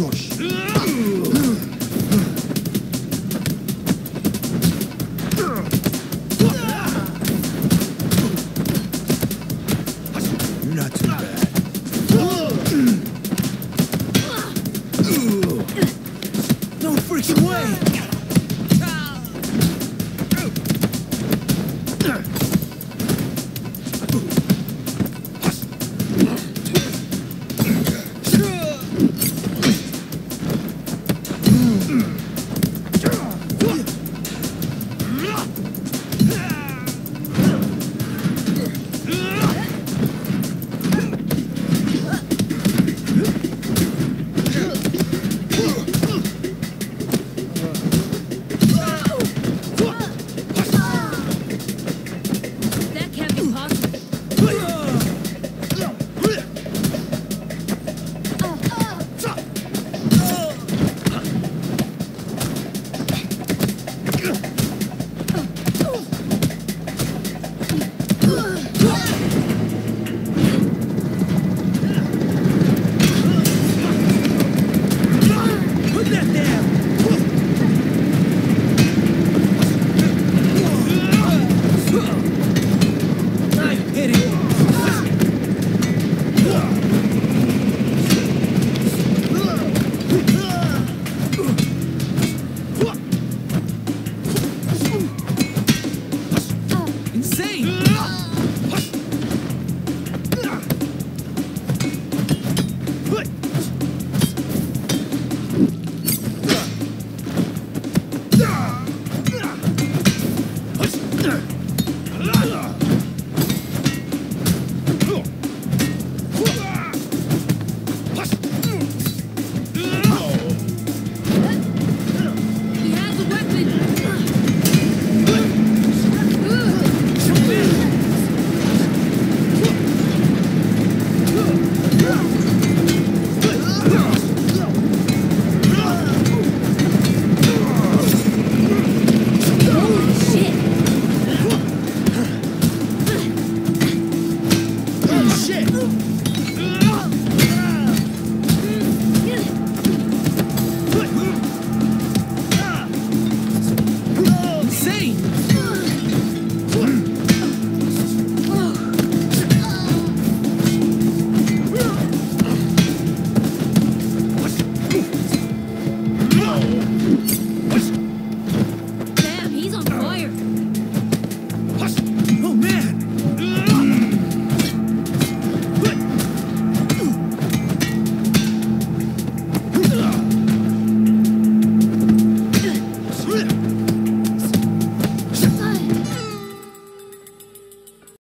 crush. Not too bad. No freaking way! Arthur!